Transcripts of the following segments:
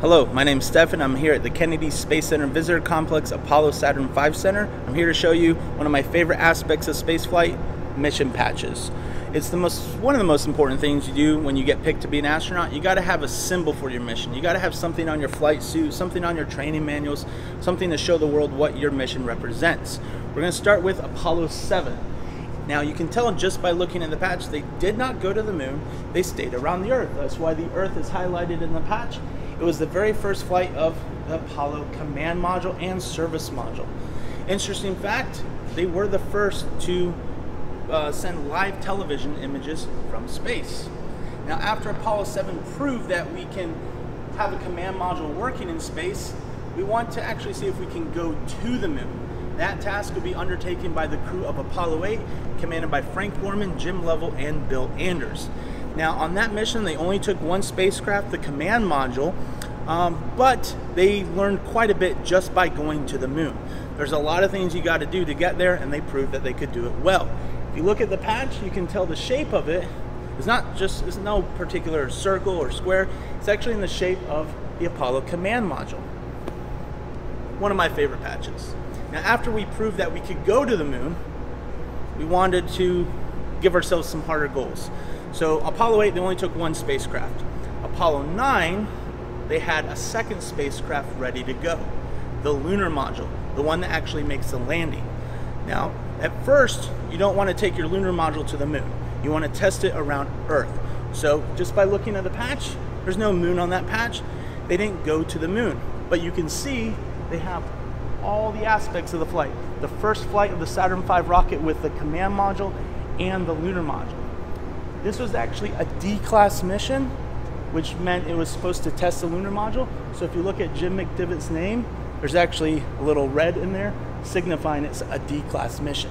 Hello, my name is Stefan. I'm here at the Kennedy Space Center Visitor Complex Apollo Saturn V Center. I'm here to show you one of my favorite aspects of spaceflight, mission patches. It's the most one of the most important things you do when you get picked to be an astronaut. You got to have a symbol for your mission. You got to have something on your flight suit, something on your training manuals, something to show the world what your mission represents. We're going to start with Apollo 7. Now you can tell just by looking at the patch, they did not go to the moon, they stayed around the Earth. That's why the Earth is highlighted in the patch. It was the very first flight of the Apollo command module and service module. Interesting fact, they were the first to uh, send live television images from space. Now after Apollo 7 proved that we can have a command module working in space, we want to actually see if we can go to the moon. That task will be undertaken by the crew of Apollo 8, commanded by Frank Borman, Jim Lovell, and Bill Anders. Now, on that mission, they only took one spacecraft, the command module, um, but they learned quite a bit just by going to the moon. There's a lot of things you got to do to get there, and they proved that they could do it well. If you look at the patch, you can tell the shape of it. it is not just, it's no particular circle or square, it's actually in the shape of the Apollo command module. One of my favorite patches. Now, after we proved that we could go to the moon, we wanted to give ourselves some harder goals. So, Apollo 8, they only took one spacecraft. Apollo 9, they had a second spacecraft ready to go the lunar module, the one that actually makes the landing. Now, at first, you don't want to take your lunar module to the moon. You want to test it around Earth. So, just by looking at the patch, there's no moon on that patch. They didn't go to the moon. But you can see they have all the aspects of the flight. The first flight of the Saturn V rocket with the command module and the lunar module. This was actually a D-class mission, which meant it was supposed to test the lunar module. So if you look at Jim McDivitt's name, there's actually a little red in there, signifying it's a D-class mission.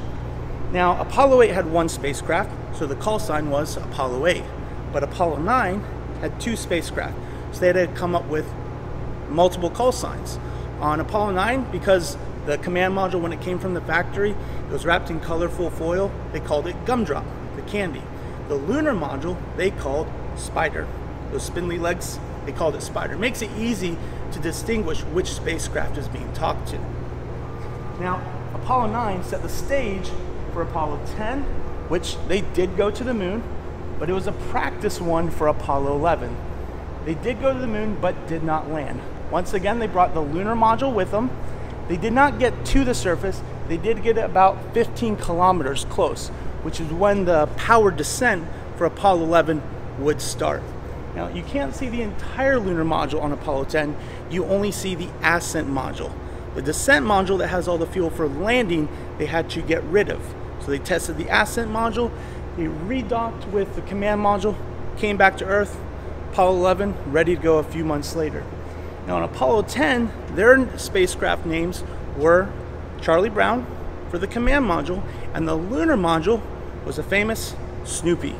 Now, Apollo 8 had one spacecraft, so the call sign was Apollo 8. But Apollo 9 had two spacecraft, so they had to come up with multiple call signs on Apollo 9 because the command module, when it came from the factory, it was wrapped in colorful foil. They called it gumdrop, the candy. The lunar module, they called spider. Those spindly legs, they called it spider. It makes it easy to distinguish which spacecraft is being talked to. Now, Apollo 9 set the stage for Apollo 10, which they did go to the moon, but it was a practice one for Apollo 11. They did go to the moon, but did not land. Once again, they brought the lunar module with them. They did not get to the surface. They did get about 15 kilometers close, which is when the powered descent for Apollo 11 would start. Now, you can't see the entire lunar module on Apollo 10. You only see the ascent module. The descent module that has all the fuel for landing, they had to get rid of. So they tested the ascent module, they redocked with the command module, came back to Earth, Apollo 11, ready to go a few months later. Now on Apollo 10, their spacecraft names were Charlie Brown for the command module, and the lunar module was a famous Snoopy.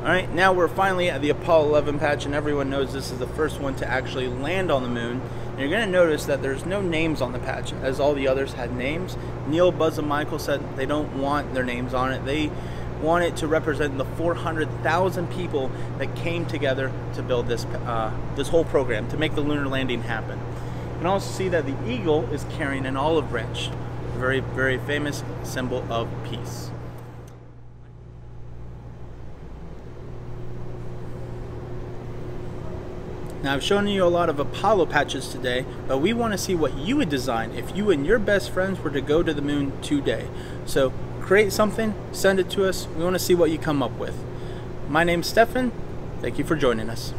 All right, now we're finally at the Apollo 11 patch, and everyone knows this is the first one to actually land on the moon. And you're going to notice that there's no names on the patch, as all the others had names. Neil, Buzz, and Michael said they don't want their names on it. They want it to represent the 400,000 people that came together to build this uh, this whole program to make the lunar landing happen. You can also see that the eagle is carrying an olive branch, a very very famous symbol of peace. Now I've shown you a lot of Apollo patches today, but we want to see what you would design if you and your best friends were to go to the moon today. So create something, send it to us. We want to see what you come up with. My name's Stefan. Thank you for joining us.